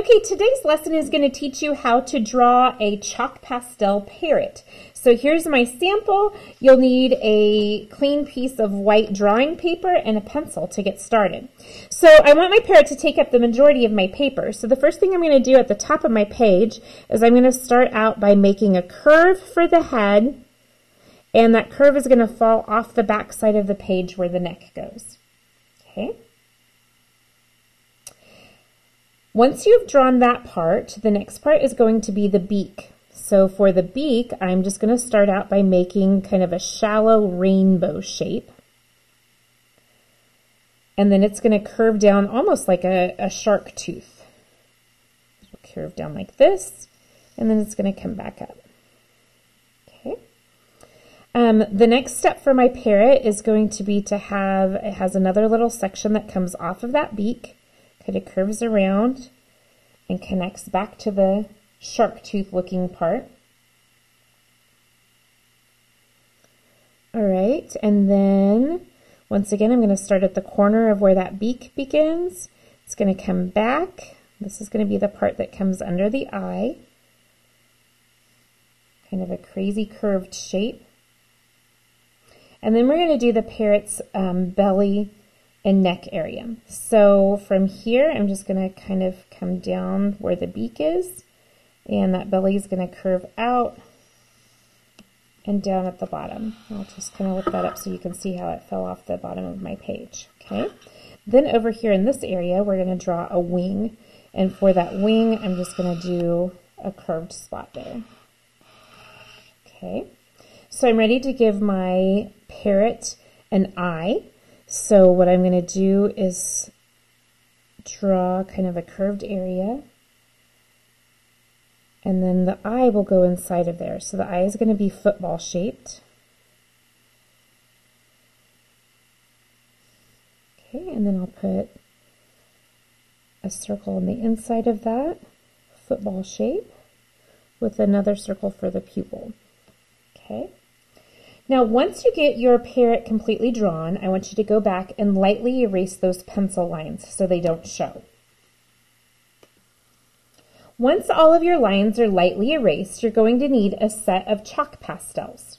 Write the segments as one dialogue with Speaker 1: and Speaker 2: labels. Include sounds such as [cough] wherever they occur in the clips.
Speaker 1: Okay, today's lesson is going to teach you how to draw a chalk pastel parrot. So here's my sample. You'll need a clean piece of white drawing paper and a pencil to get started. So I want my parrot to take up the majority of my paper. So the first thing I'm going to do at the top of my page is I'm going to start out by making a curve for the head and that curve is going to fall off the back side of the page where the neck goes. Okay. Once you've drawn that part, the next part is going to be the beak. So for the beak, I'm just going to start out by making kind of a shallow rainbow shape. And then it's going to curve down almost like a, a shark tooth. It'll curve down like this, and then it's going to come back up. Okay. Um, the next step for my parrot is going to be to have, it has another little section that comes off of that beak kind of curves around and connects back to the shark tooth looking part. All right, and then once again, I'm going to start at the corner of where that beak begins. It's going to come back. This is going to be the part that comes under the eye. Kind of a crazy curved shape. And then we're going to do the parrot's um, belly and neck area. So from here, I'm just going to kind of come down where the beak is, and that belly is going to curve out and down at the bottom. I'll just kind of lift that up so you can see how it fell off the bottom of my page. Okay. Then over here in this area, we're going to draw a wing. And for that wing, I'm just going to do a curved spot there. Okay. So I'm ready to give my parrot an eye. So what I'm going to do is draw kind of a curved area. And then the eye will go inside of there. So the eye is going to be football shaped. Okay, and then I'll put a circle on the inside of that, football shape, with another circle for the pupil. Okay. Now, once you get your parrot completely drawn, I want you to go back and lightly erase those pencil lines so they don't show. Once all of your lines are lightly erased, you're going to need a set of chalk pastels.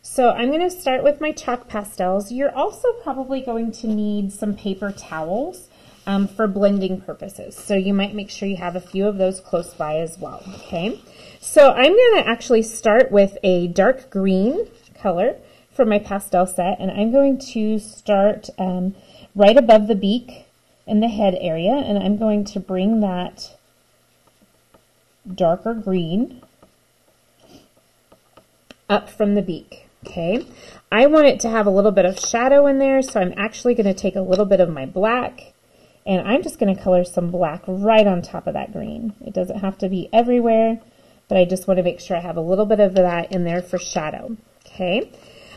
Speaker 1: So I'm going to start with my chalk pastels. You're also probably going to need some paper towels um, for blending purposes. So you might make sure you have a few of those close by as well, okay? So I'm going to actually start with a dark green color for my pastel set, and I'm going to start um, right above the beak in the head area, and I'm going to bring that darker green up from the beak, okay? I want it to have a little bit of shadow in there, so I'm actually going to take a little bit of my black and I'm just going to color some black right on top of that green. It doesn't have to be everywhere, but I just want to make sure I have a little bit of that in there for shadow. Okay.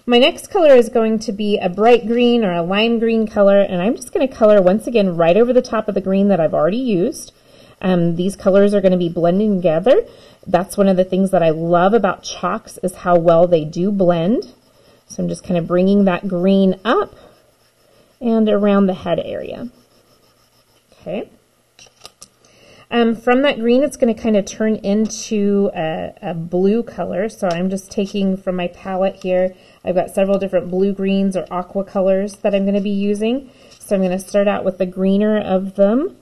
Speaker 1: My next color is going to be a bright green or a lime green color, and I'm just going to color once again right over the top of the green that I've already used. Um, these colors are going to be blending together. That's one of the things that I love about chalks is how well they do blend. So I'm just kind of bringing that green up and around the head area. Okay. Um, from that green, it's going to kind of turn into a, a, blue color. So I'm just taking from my palette here, I've got several different blue greens or aqua colors that I'm going to be using. So I'm going to start out with the greener of them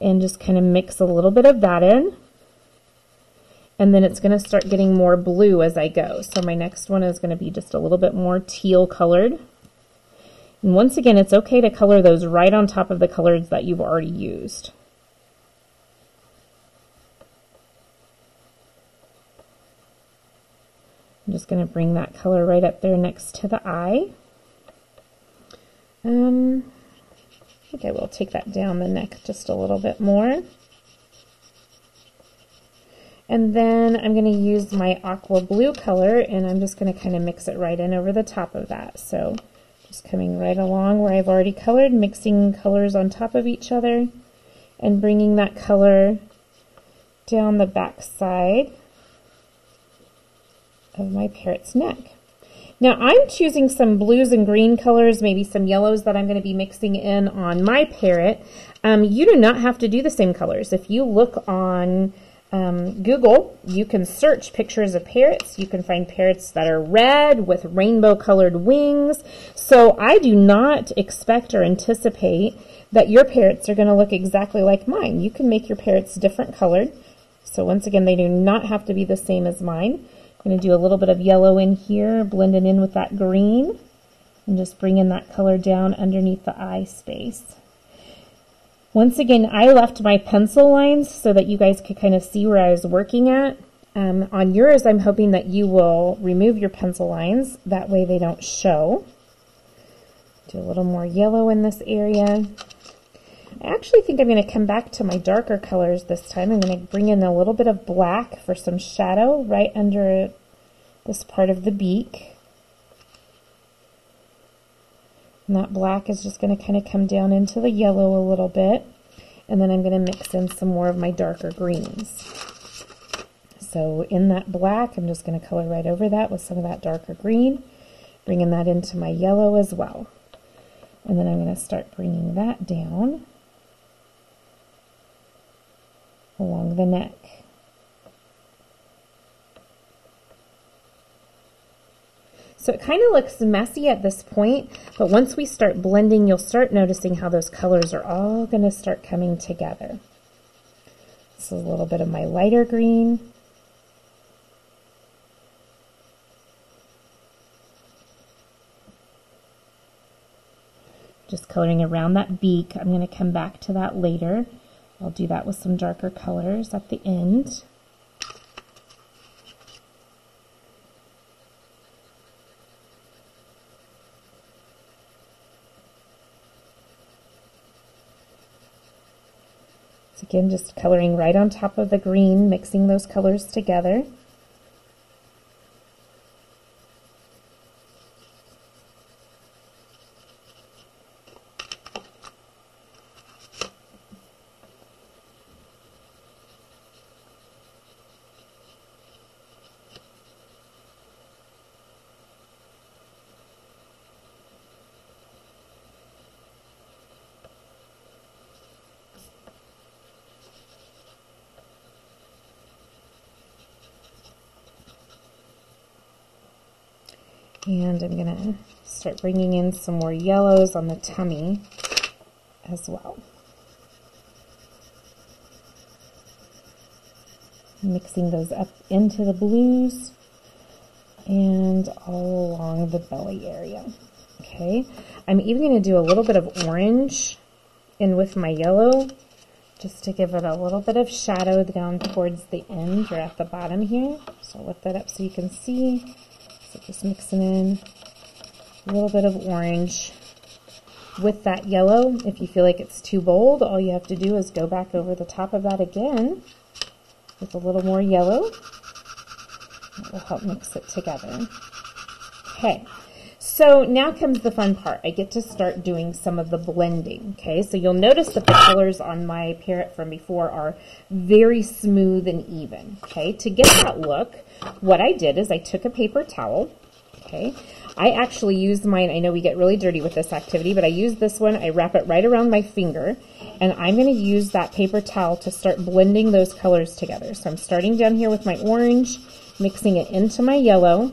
Speaker 1: and just kind of mix a little bit of that in. And then it's going to start getting more blue as I go. So my next one is going to be just a little bit more teal colored. And once again, it's okay to color those right on top of the colors that you've already used. I'm just going to bring that color right up there next to the eye. Um, I think I will take that down the neck just a little bit more. And then I'm going to use my aqua blue color and I'm just going to kind of mix it right in over the top of that. So just coming right along where I've already colored, mixing colors on top of each other and bringing that color down the back side of my parrot's neck. Now I'm choosing some blues and green colors, maybe some yellows that I'm going to be mixing in on my parrot. Um, you do not have to do the same colors. If you look on um, Google, you can search pictures of parrots. You can find parrots that are red with rainbow colored wings. So I do not expect or anticipate that your parrots are going to look exactly like mine. You can make your parrots different colored. So once again, they do not have to be the same as mine. I'm going to do a little bit of yellow in here, blending in with that green, and just bringing that color down underneath the eye space. Once again, I left my pencil lines so that you guys could kind of see where I was working at. Um, on yours, I'm hoping that you will remove your pencil lines. That way they don't show. Do a little more yellow in this area. I actually think I'm going to come back to my darker colors this time. I'm going to bring in a little bit of black for some shadow right under this part of the beak. And that black is just going to kind of come down into the yellow a little bit. And then I'm going to mix in some more of my darker greens. So in that black, I'm just going to color right over that with some of that darker green, bringing that into my yellow as well. And then I'm going to start bringing that down along the neck. So it kind of looks messy at this point, but once we start blending, you'll start noticing how those colors are all going to start coming together. This is a little bit of my lighter green. Just coloring around that beak. I'm going to come back to that later. I'll do that with some darker colors at the end. So again, just coloring right on top of the green, mixing those colors together. And I'm going to start bringing in some more yellows on the tummy as well. Mixing those up into the blues and all along the belly area. Okay, I'm even going to do a little bit of orange in with my yellow just to give it a little bit of shadow down towards the end or at the bottom here. So I'll lift that up so you can see. So just mixing in a little bit of orange with that yellow. If you feel like it's too bold, all you have to do is go back over the top of that again with a little more yellow. That will help mix it together. Okay, so now comes the fun part. I get to start doing some of the blending, okay? So you'll notice that the colors on my parrot from before are very smooth and even, okay? To get that look, what I did is I took a paper towel, okay? I actually used mine, I know we get really dirty with this activity, but I use this one, I wrap it right around my finger, and I'm going to use that paper towel to start blending those colors together. So I'm starting down here with my orange, mixing it into my yellow,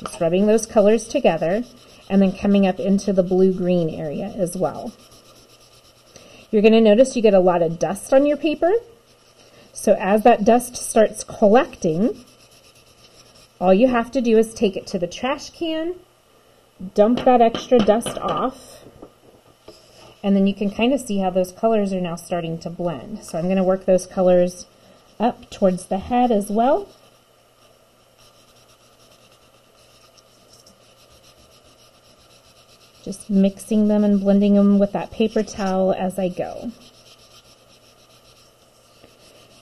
Speaker 1: just rubbing those colors together, and then coming up into the blue-green area as well. You're going to notice you get a lot of dust on your paper, so as that dust starts collecting, all you have to do is take it to the trash can, dump that extra dust off, and then you can kind of see how those colors are now starting to blend. So I'm going to work those colors up towards the head as well. Just mixing them and blending them with that paper towel as I go.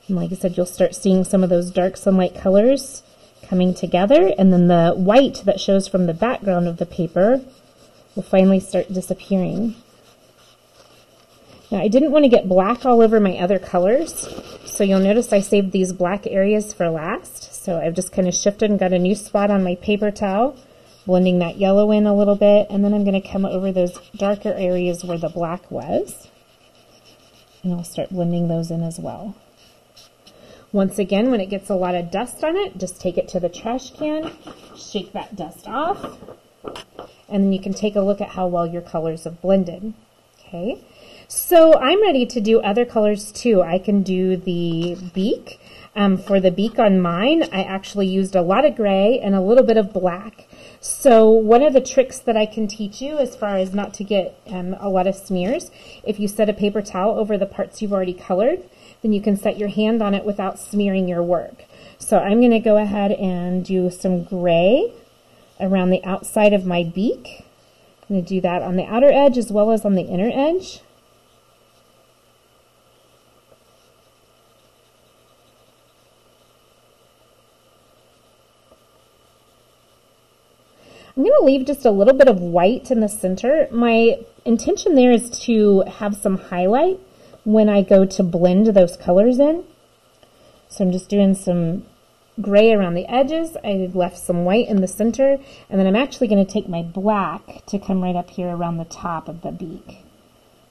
Speaker 1: And like I said, you'll start seeing some of those dark sunlight colors coming together, and then the white that shows from the background of the paper will finally start disappearing. Now I didn't want to get black all over my other colors, so you'll notice I saved these black areas for last. So I've just kind of shifted and got a new spot on my paper towel blending that yellow in a little bit, and then I'm going to come over those darker areas where the black was, and I'll start blending those in as well. Once again, when it gets a lot of dust on it, just take it to the trash can, shake that dust off, and then you can take a look at how well your colors have blended. Okay, so I'm ready to do other colors too. I can do the beak. Um, for the beak on mine, I actually used a lot of gray and a little bit of black. So one of the tricks that I can teach you as far as not to get um, a lot of smears, if you set a paper towel over the parts you've already colored, then you can set your hand on it without smearing your work. So I'm going to go ahead and do some gray around the outside of my beak. I'm going to do that on the outer edge as well as on the inner edge. I'm going to leave just a little bit of white in the center. My intention there is to have some highlight when I go to blend those colors in. So I'm just doing some gray around the edges. I left some white in the center. And then I'm actually going to take my black to come right up here around the top of the beak.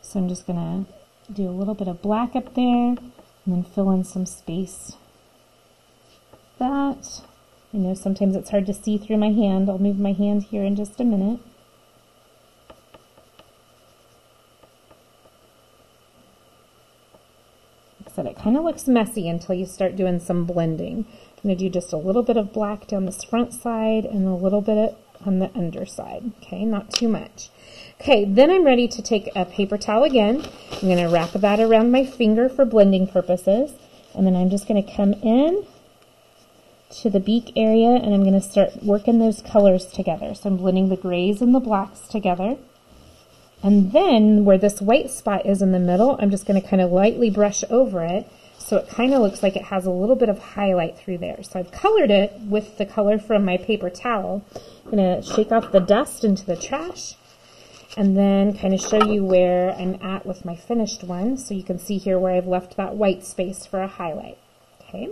Speaker 1: So I'm just going to do a little bit of black up there and then fill in some space. That. I know sometimes it's hard to see through my hand. I'll move my hand here in just a minute. Like I said, it kind of looks messy until you start doing some blending. I'm going to do just a little bit of black down this front side and a little bit on the underside. Okay, not too much. Okay, then I'm ready to take a paper towel again. I'm going to wrap that around my finger for blending purposes. And then I'm just going to come in to the beak area and I'm going to start working those colors together. So I'm blending the grays and the blacks together. And then where this white spot is in the middle, I'm just going to kind of lightly brush over it so it kind of looks like it has a little bit of highlight through there. So I've colored it with the color from my paper towel. I'm going to shake off the dust into the trash and then kind of show you where I'm at with my finished one. So you can see here where I've left that white space for a highlight. Okay.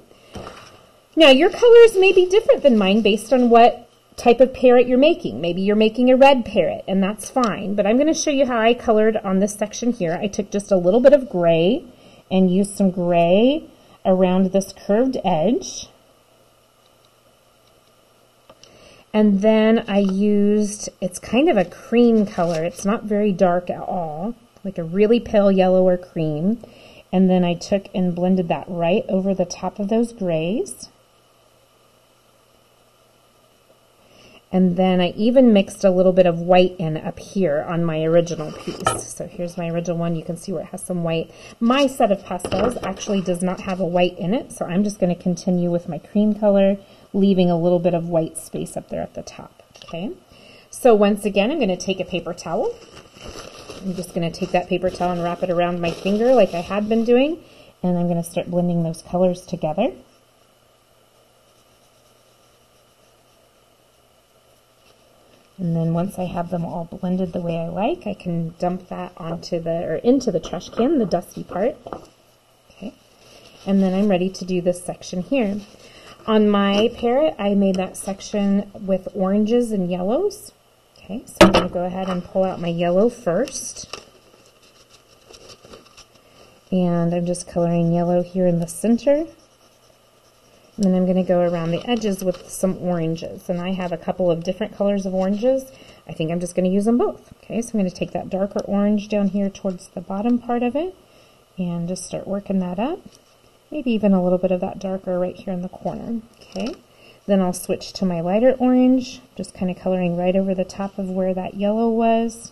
Speaker 1: Now, your colors may be different than mine based on what type of parrot you're making. Maybe you're making a red parrot, and that's fine. But I'm going to show you how I colored on this section here. I took just a little bit of gray and used some gray around this curved edge. And then I used, it's kind of a cream color. It's not very dark at all, like a really pale yellow or cream. And then I took and blended that right over the top of those grays. And then I even mixed a little bit of white in up here on my original piece. So here's my original one. You can see where it has some white. My set of pastels actually does not have a white in it, so I'm just going to continue with my cream color, leaving a little bit of white space up there at the top. Okay. So once again, I'm going to take a paper towel. I'm just going to take that paper towel and wrap it around my finger like I had been doing. And I'm going to start blending those colors together. And then once I have them all blended the way I like, I can dump that onto the, or into the trash can, the dusty part. Okay. And then I'm ready to do this section here. On my parrot, I made that section with oranges and yellows. Okay, so I'm going to go ahead and pull out my yellow first. And I'm just coloring yellow here in the center. And then I'm going to go around the edges with some oranges. And I have a couple of different colors of oranges. I think I'm just going to use them both. Okay, so I'm going to take that darker orange down here towards the bottom part of it and just start working that up. Maybe even a little bit of that darker right here in the corner. Okay, then I'll switch to my lighter orange, just kind of coloring right over the top of where that yellow was.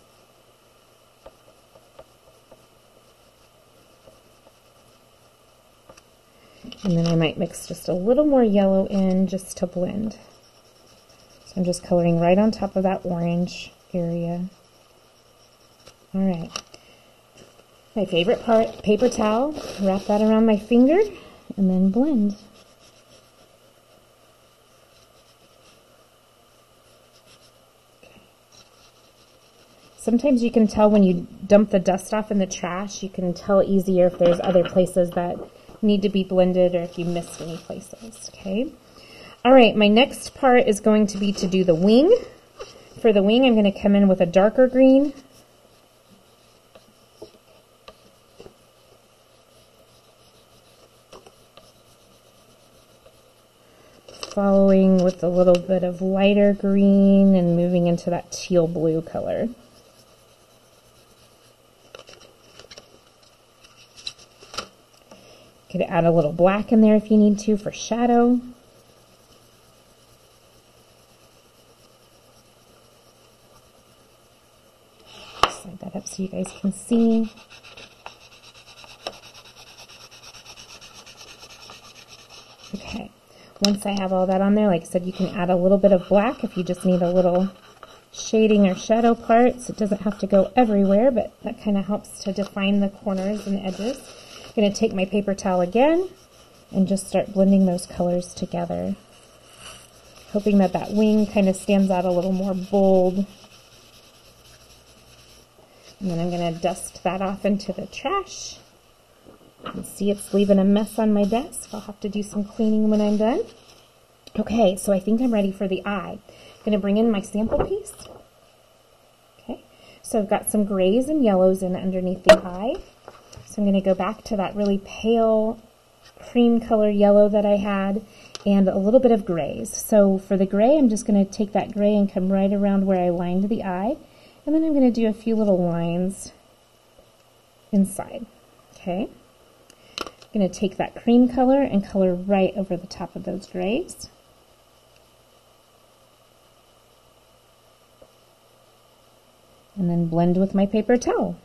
Speaker 1: And then I might mix just a little more yellow in just to blend. So I'm just coloring right on top of that orange area. All right. My favorite part, paper towel. Wrap that around my finger and then blend. Sometimes you can tell when you dump the dust off in the trash, you can tell easier if there's other places that need to be blended or if you missed any places, okay? All right, my next part is going to be to do the wing. For the wing, I'm going to come in with a darker green. Following with a little bit of lighter green and moving into that teal blue color. Could add a little black in there if you need to for shadow. Slide that up so you guys can see. Okay, once I have all that on there, like I said, you can add a little bit of black if you just need a little shading or shadow parts. It doesn't have to go everywhere, but that kind of helps to define the corners and edges. Going to take my paper towel again and just start blending those colors together. Hoping that that wing kind of stands out a little more bold. And then I'm going to dust that off into the trash. You see it's leaving a mess on my desk. I'll have to do some cleaning when I'm done. Okay, so I think I'm ready for the eye. I'm going to bring in my sample piece. Okay, so I've got some grays and yellows in underneath the eye. So I'm going to go back to that really pale cream color yellow that I had and a little bit of grays. So for the gray, I'm just going to take that gray and come right around where I lined the eye. And then I'm going to do a few little lines inside. Okay. I'm going to take that cream color and color right over the top of those grays. And then blend with my paper towel.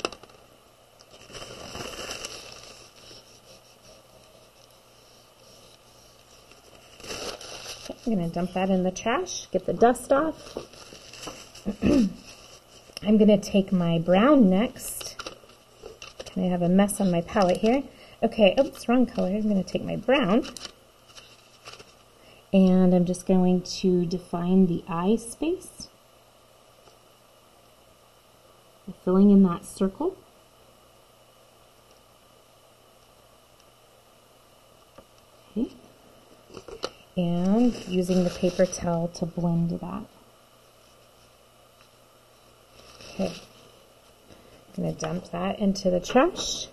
Speaker 1: I'm going to dump that in the trash, get the dust off. [clears throat] I'm going to take my brown next. I have a mess on my palette here. Okay, oh, oops, wrong color. I'm going to take my brown. And I'm just going to define the eye space. Filling in that circle. Okay and using the paper towel to blend that. Okay, I'm going to dump that into the trash.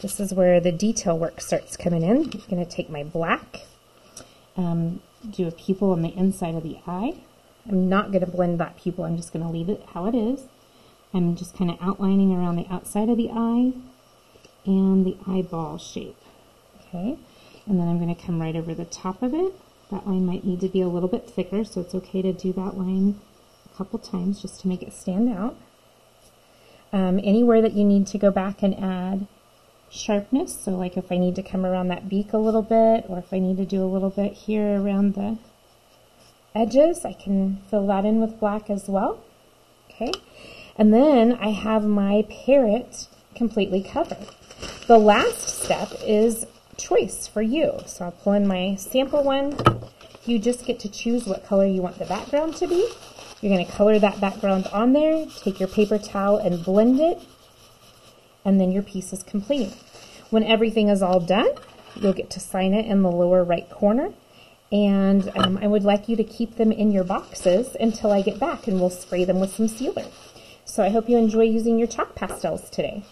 Speaker 1: This is where the detail work starts coming in. I'm going to take my black, um, do a pupil on the inside of the eye. I'm not going to blend that pupil, I'm just going to leave it how it is. I'm just kind of outlining around the outside of the eye and the eyeball shape. Okay, and then I'm going to come right over the top of it. That line might need to be a little bit thicker, so it's okay to do that line a couple times just to make it stand out. Um, anywhere that you need to go back and add sharpness, so like if I need to come around that beak a little bit, or if I need to do a little bit here around the edges, I can fill that in with black as well. Okay, and then I have my parrot completely covered. The last step is choice for you. So I'll pull in my sample one. You just get to choose what color you want the background to be. You're going to color that background on there, take your paper towel and blend it, and then your piece is complete. When everything is all done, you'll get to sign it in the lower right corner. And um, I would like you to keep them in your boxes until I get back and we'll spray them with some sealer. So I hope you enjoy using your chalk pastels today.